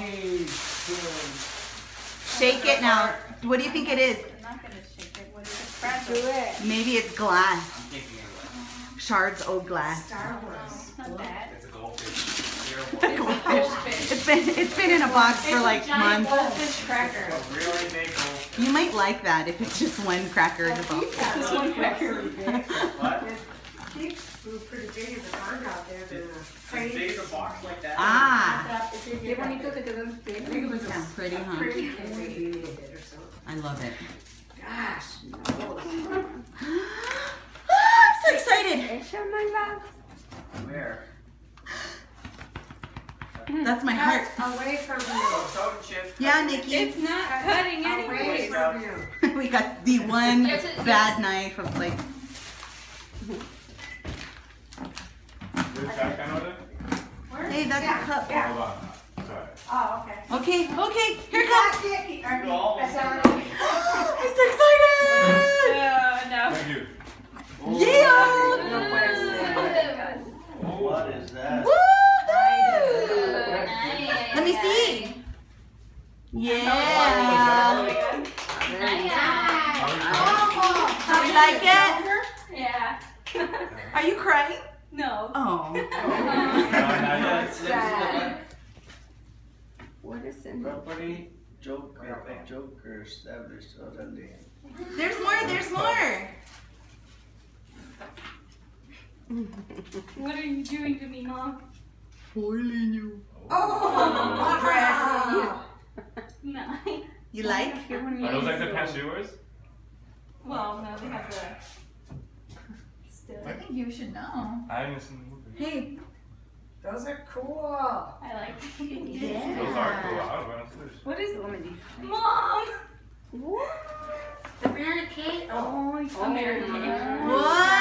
now. Shake it now. What do you think it is? I'm not gonna shake it. What is it? Do it. Maybe it's glass. I'm thinking of Shards old glass. Star Wars. It's not that. It's a goldfish. Careful. Goldfish. It's been it's been in a box for like months. goldfish cracker. A really big goldfish. You might like that if it's just one cracker in the box. This one cracker. What? Pretty big as a barn out there. than a As big as a box like that? Ah, Qué bonito te quedó el pelo. yeah, pretty, huh? Pretty, maybe you needed it or something. I love it. Gosh, no. I'm so excited. Échame la. Where? That's my heart. Away from you. Oh. Yeah, Nikki. It's not cutting Away anyways. we got the one bad knife of like. Hey, that's a cup. Yeah. Hold on. Oh, okay. Okay, okay, here it comes. You almost I'm so excited. Uh, no. Thank you. Yeah. What is that? Woo! Let me see. Yeah. Nice. Oh, You like it? Yeah. Are you crying? No. Oh. What is in it? Property, Joker, Joker established suddenly. There's more, there's more. What are you doing to me, mom? Spoiling you. Oh, dress. No. You like? Are those like the pursuers? Well, no, they have the. Still. I think you should know. I haven't seen the movie. Hey. Those are cool. I like. Those are cool. I don't know What is? Mom. The Mary Kate. Oh, American. Wow. Ew. wow.